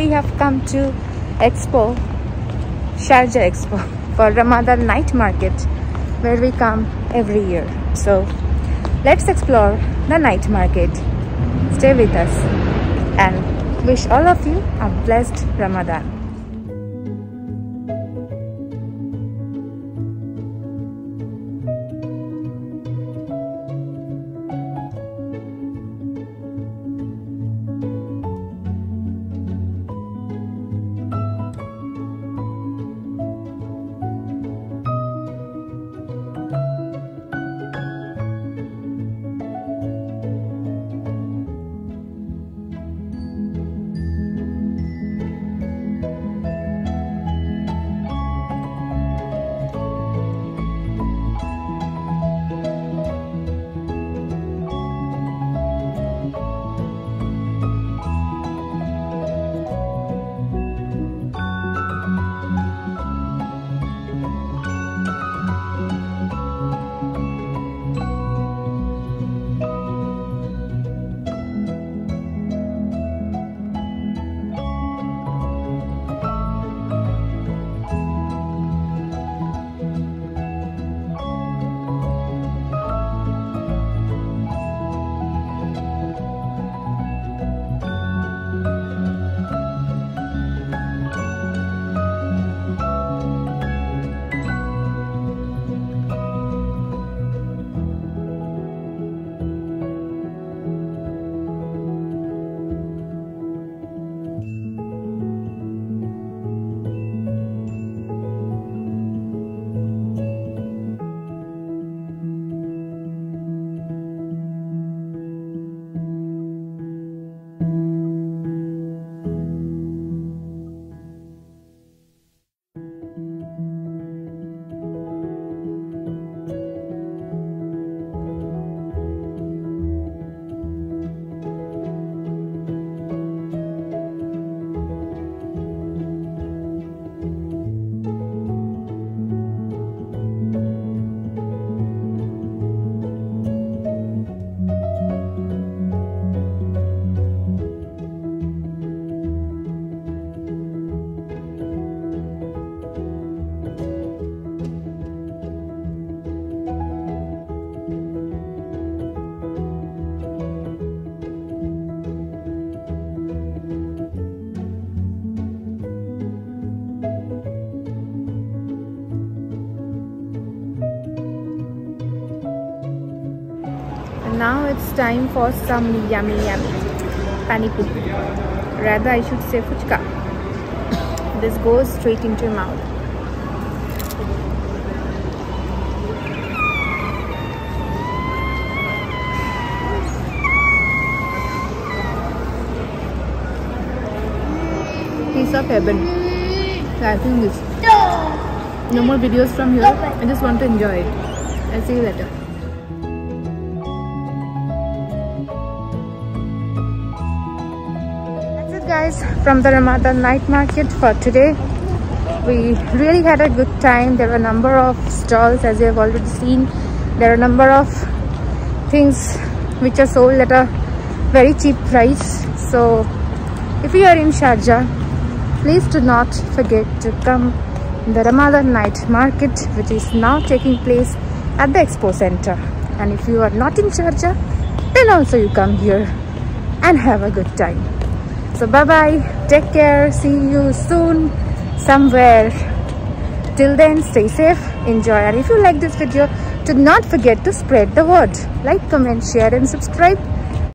we have come to Expo, Sharjah Expo for Ramadan night market where we come every year. So let's explore the night market. Stay with us and wish all of you a blessed Ramadan. Now it's time for some yummy yummy pani puri. Rather, I should say fuchka. This goes straight into your mouth. Piece of heaven. I think this. No more videos from here. I just want to enjoy it. I'll see you later. Guys from the Ramadan night market for today. We really had a good time. There were a number of stalls as you have already seen. There are a number of things which are sold at a very cheap price. So if you are in Sharjah, please do not forget to come the Ramadan night market which is now taking place at the expo center and if you are not in Sharjah then also you come here and have a good time so bye bye take care. See you soon. Somewhere. Till then stay safe. Enjoy. And if you like this video do not forget to spread the word. Like comment share and subscribe